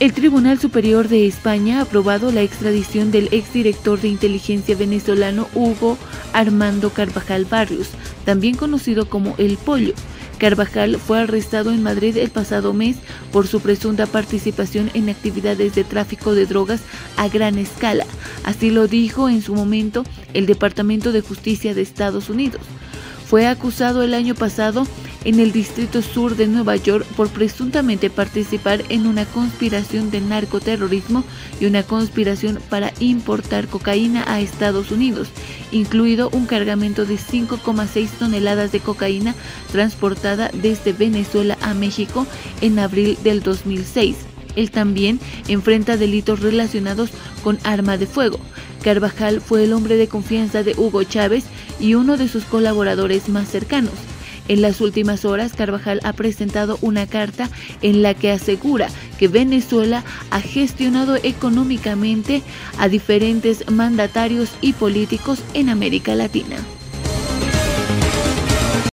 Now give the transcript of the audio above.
El Tribunal Superior de España ha aprobado la extradición del exdirector de inteligencia venezolano Hugo Armando Carvajal Barrios, también conocido como El Pollo. Carvajal fue arrestado en Madrid el pasado mes por su presunta participación en actividades de tráfico de drogas a gran escala. Así lo dijo en su momento el Departamento de Justicia de Estados Unidos. Fue acusado el año pasado en el Distrito Sur de Nueva York por presuntamente participar en una conspiración de narcoterrorismo y una conspiración para importar cocaína a Estados Unidos, incluido un cargamento de 5,6 toneladas de cocaína transportada desde Venezuela a México en abril del 2006. Él también enfrenta delitos relacionados con arma de fuego. Carvajal fue el hombre de confianza de Hugo Chávez y uno de sus colaboradores más cercanos. En las últimas horas, Carvajal ha presentado una carta en la que asegura que Venezuela ha gestionado económicamente a diferentes mandatarios y políticos en América Latina.